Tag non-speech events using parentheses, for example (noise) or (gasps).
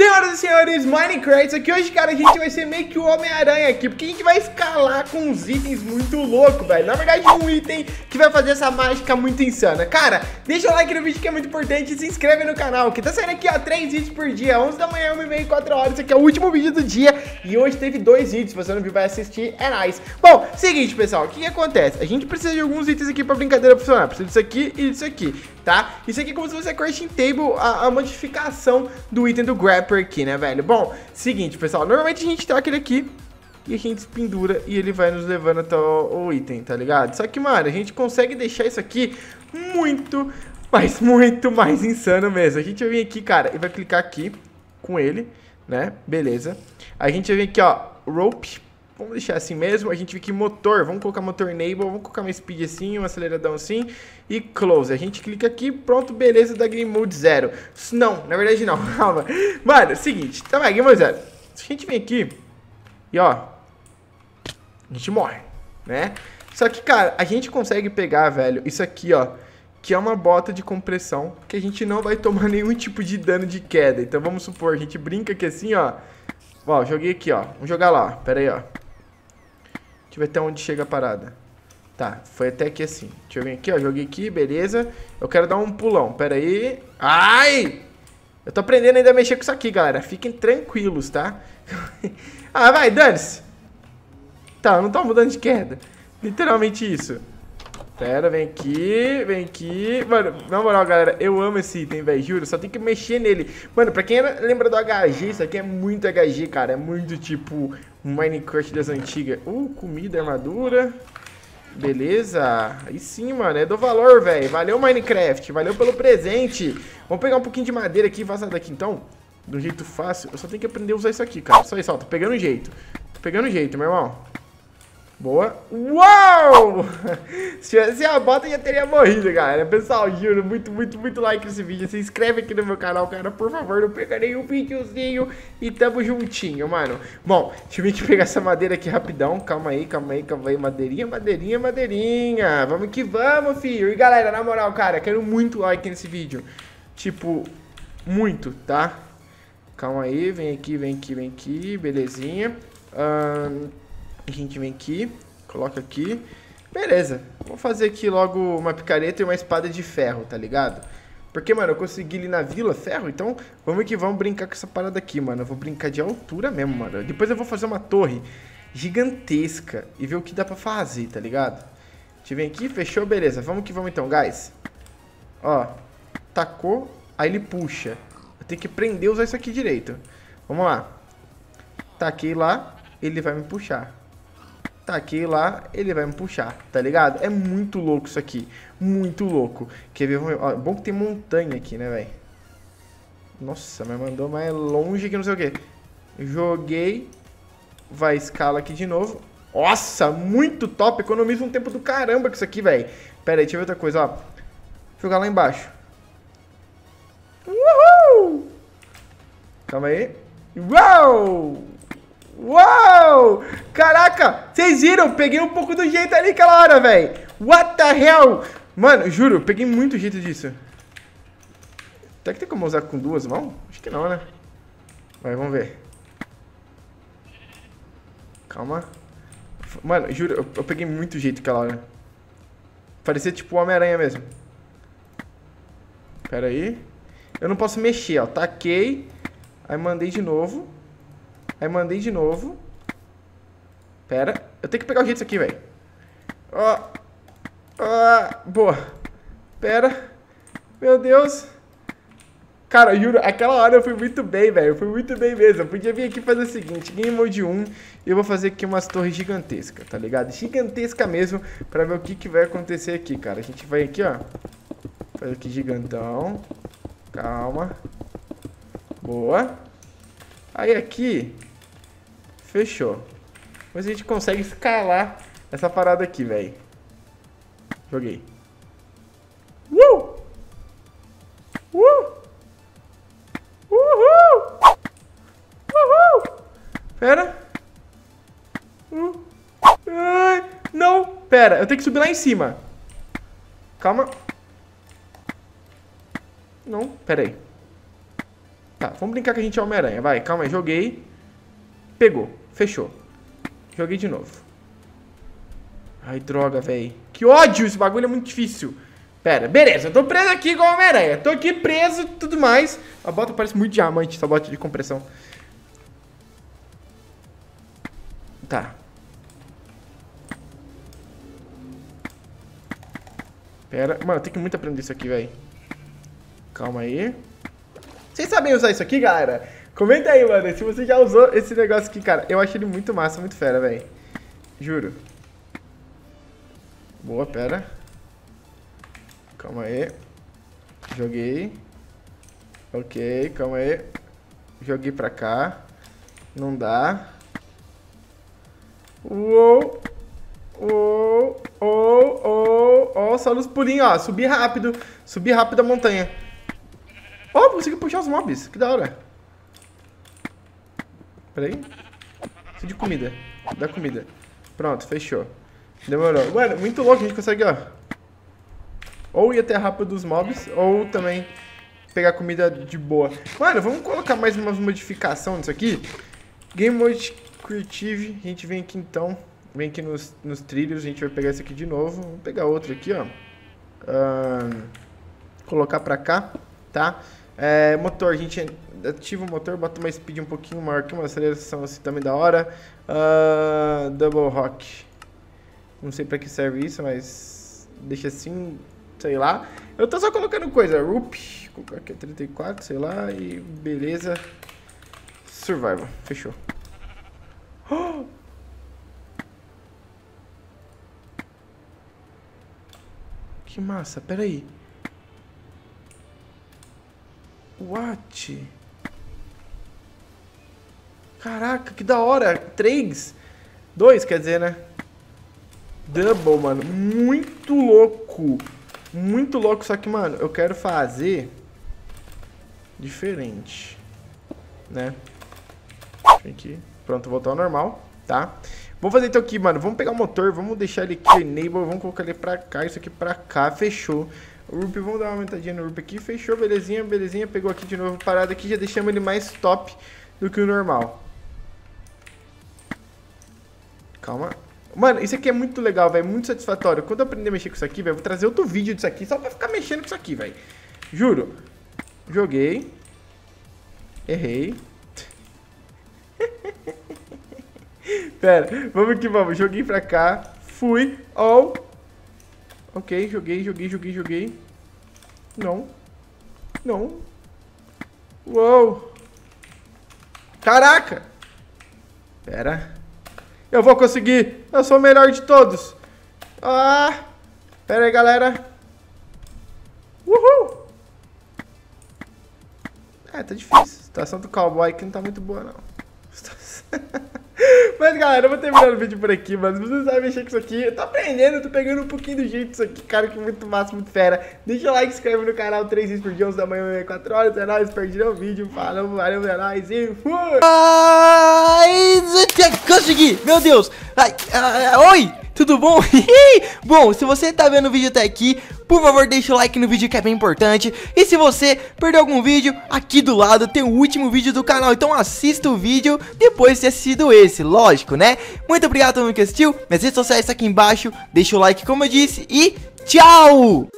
still Senhoras e senhores, Minecraft, aqui hoje, cara, a gente vai ser meio que o Homem-Aranha aqui Porque a gente vai escalar com uns itens muito loucos, velho Na verdade, um item que vai fazer essa mágica muito insana Cara, deixa o like no vídeo que é muito importante e se inscreve no canal Que tá saindo aqui, ó, 3 vídeos por dia 11 da manhã, 1 e meia, 4 horas Esse aqui é o último vídeo do dia E hoje teve dois vídeos, se você não viu, vai assistir, é nice Bom, seguinte, pessoal, o que, que acontece? A gente precisa de alguns itens aqui pra brincadeira funcionar Precisa disso aqui e disso aqui, tá? Isso aqui é como se fosse a crafting table, a, a modificação do item do Grapper aqui, né, velho? Bom, seguinte, pessoal, normalmente a gente troca ele aqui e a gente pendura e ele vai nos levando até o, o item, tá ligado? Só que, mano, a gente consegue deixar isso aqui muito, mas muito mais insano mesmo. A gente vai vir aqui, cara, e vai clicar aqui com ele, né? Beleza. A gente vai vir aqui, ó, rope, Vamos deixar assim mesmo. A gente vem aqui motor. Vamos colocar motor enable. Vamos colocar uma speed assim, um aceleradão assim. E close. A gente clica aqui. Pronto, beleza. Da game mode zero. Não, na verdade não. (laughs) Calma. Mano, seguinte. Tá, vai, game mode zero. Se a gente vem aqui e ó. A gente morre, né? Só que, cara, a gente consegue pegar, velho, isso aqui, ó. Que é uma bota de compressão. Que a gente não vai tomar (laughs) nenhum tipo de dano de queda. Então vamos supor, a gente brinca aqui assim, ó. Ó, joguei aqui, ó. Vamos jogar lá. Pera aí, ó. Deixa eu ver até onde chega a parada. Tá, foi até aqui assim. Deixa eu ver aqui, ó. Joguei aqui, beleza. Eu quero dar um pulão. Pera aí. Ai! Eu tô aprendendo ainda a mexer com isso aqui, galera. Fiquem tranquilos, tá? (laughs) ah, vai, dane-se. Tá, não tô mudando de queda. Literalmente isso. Pera, vem aqui, vem aqui. Mano, na moral, galera, eu amo esse item, velho, juro. Só tem que mexer nele. Mano, pra quem lembra do HG, isso aqui é muito HG, cara. É muito tipo Minecraft das antigas. Uh, comida, armadura. Beleza. Aí sim, mano. É do valor, velho. Valeu, Minecraft. Valeu pelo presente. Vamos pegar um pouquinho de madeira aqui e vazar daqui, então. De um jeito fácil. Eu só tenho que aprender a usar isso aqui, cara. Só isso, ó. Tô pegando jeito. Tô pegando jeito, meu irmão. Boa. Uau! (laughs) Se tivesse a bota, já teria morrido, galera. Pessoal, juro, muito, muito, muito like nesse vídeo. Se inscreve aqui no meu canal, cara, por favor. Não perca nenhum videozinho. E tamo juntinho, mano. Bom, deixa eu pegar essa madeira aqui rapidão. Calma aí, calma aí, calma aí. Madeirinha, madeirinha, madeirinha. Vamos que vamos, filho. E galera, na moral, cara, quero muito like nesse vídeo. Tipo, muito, tá? Calma aí, vem aqui, vem aqui, vem aqui. Belezinha. Ahn... Um... A gente vem aqui, coloca aqui. Beleza, vou fazer aqui logo uma picareta e uma espada de ferro, tá ligado? Porque, mano, eu consegui ali na vila ferro, então vamos que vamos brincar com essa parada aqui, mano. Eu vou brincar de altura mesmo, mano. Depois eu vou fazer uma torre gigantesca e ver o que dá pra fazer, tá ligado? A gente vem aqui, fechou, beleza. Vamos que vamos então, guys. Ó, tacou, aí ele puxa. Eu tenho que aprender a usar isso aqui direito. Vamos lá. Taquei lá, ele vai me puxar taquei lá, ele vai me puxar, tá ligado? É muito louco isso aqui, muito louco. Quer ver? Ó, bom que tem montanha aqui, né, velho? Nossa, mas mandou mais longe que não sei o que. Joguei, vai escala aqui de novo. Nossa, muito top, economiza um tempo do caramba com isso aqui, velho. Pera aí, deixa eu ver outra coisa, ó. Jogar lá embaixo. Uhul! Calma aí. Uau! Uau! Caraca, vocês viram? Peguei um pouco do jeito ali aquela hora, velho. What the hell? Mano, juro, peguei muito jeito disso. Até que tem como usar com duas mãos? Acho que não, né? Vai, vamos ver. Calma. Mano, juro, eu, eu peguei muito jeito aquela hora. Parecia tipo Homem-Aranha mesmo. Pera aí. Eu não posso mexer, ó. Taquei. Aí mandei de novo. Aí mandei de novo. Pera. Eu tenho que pegar o jeito aqui, velho. Ó. Ó. Boa. Pera. Meu Deus. Cara, juro, aquela hora eu fui muito bem, velho. Eu fui muito bem mesmo. Eu podia vir aqui fazer o seguinte: Game Mode 1. E eu vou fazer aqui umas torres gigantescas, tá ligado? Gigantesca mesmo. Pra ver o que, que vai acontecer aqui, cara. A gente vai aqui, ó. Faz aqui gigantão. Calma. Boa. Aí aqui. Fechou. Mas a gente consegue escalar essa parada aqui, velho. Joguei. Uh! Uh! Uhul! Pera. Uh. Ai, não! Pera, eu tenho que subir lá em cima. Calma. Não, pera aí. Tá, Vamos brincar que a gente é Homem-Aranha. Vai, calma aí. Joguei. Pegou. Fechou. Joguei de novo. Ai, droga, velho. Que ódio! Esse bagulho é muito difícil. Pera, beleza. Eu tô preso aqui igual Homem-Aranha. Tô aqui preso e tudo mais. A bota parece muito diamante, essa bota de compressão. Tá. Pera. Mano, tem que muito aprender isso aqui, velho. Calma aí. Vocês sabem usar isso aqui, galera? Comenta aí, mano, se você já usou esse negócio aqui, cara. Eu acho ele muito massa, muito fera, velho. Juro. Boa, pera. Calma aí. Joguei. Ok, calma aí. Joguei pra cá. Não dá. Uou. Uou. Oh, oh, oh. Só nos pulinhos, ó. Subir rápido. Subir rápido a montanha. Oh, consegui puxar os mobs. Que da hora. Pera aí. Preciso de comida. Dá comida. Pronto, fechou. Demorou. Mano, muito louco. A gente consegue, ó. Ou ir até rápido dos mobs, ou também pegar comida de boa. Mano, vamos colocar mais umas modificações nisso aqui. Game Mode Creative. A gente vem aqui então. Vem aqui nos, nos trilhos. A gente vai pegar esse aqui de novo. Vamos pegar outro aqui, ó. Uh, colocar pra cá, tá? É, motor, a gente ativa o motor, bota uma speed um pouquinho maior que uma aceleração assim também da hora. Uh, double rock. Não sei pra que serve isso, mas deixa assim, sei lá. Eu tô só colocando coisa. Rup, colocar aqui 34, sei lá, e beleza. Survival, fechou. Oh! (gasps) Que massa, peraí. aí. What? Caraca, que da hora. Três. Dois, quer dizer, né? Double, mano. Muito louco. Muito louco. Só que, mano, eu quero fazer diferente. Né? Aqui. Pronto, voltar ao normal, tá? Vamos fazer então aqui, mano. Vamos pegar o motor, vamos deixar ele aqui enable, vamos colocar ele pra cá, isso aqui pra cá, fechou. Rup, vamos dar uma aumentadinha no Rup aqui. Fechou, belezinha, belezinha. Pegou aqui de novo parado aqui. Já deixamos ele mais top do que o normal. Calma. Mano, isso aqui é muito legal, velho. Muito satisfatório. Quando eu aprender a mexer com isso aqui, velho, vou trazer outro vídeo disso aqui só pra ficar mexendo com isso aqui, velho. Juro. Joguei. Errei. (laughs) Pera, vamos que vamos. Joguei pra cá. Fui. Oh. Ok, joguei, joguei, joguei, joguei. Não. Não. Uou. Caraca. Pera. Eu vou conseguir. Eu sou o melhor de todos. Ah. Pera aí, galera. Uhul. É, tá difícil. A situação do cowboy aqui não tá muito boa, não. (laughs) Mas galera, eu vou terminar o vídeo por aqui, mano. Você sabe mexer com isso aqui, eu tô aprendendo, eu tô pegando um pouquinho do jeito disso aqui, cara, que é muito massa, muito fera. Deixa o like, inscreve no canal 3 vezes por dia, 11 da manhã, 4 horas, é nóis, perderam o vídeo. Falou, valeu, é nóis e fui! Ai, consegui! Meu Deus! Ai, ai, oi! Tudo bom? (laughs) bom, se você tá vendo o vídeo até aqui, por favor deixa o like no vídeo que é bem importante E se você perdeu algum vídeo, aqui do lado tem o último vídeo do canal Então assista o vídeo depois de ter assistido esse, lógico, né? Muito obrigado a todo mundo que assistiu, minhas redes sociais estão aqui embaixo Deixa o like como eu disse e tchau!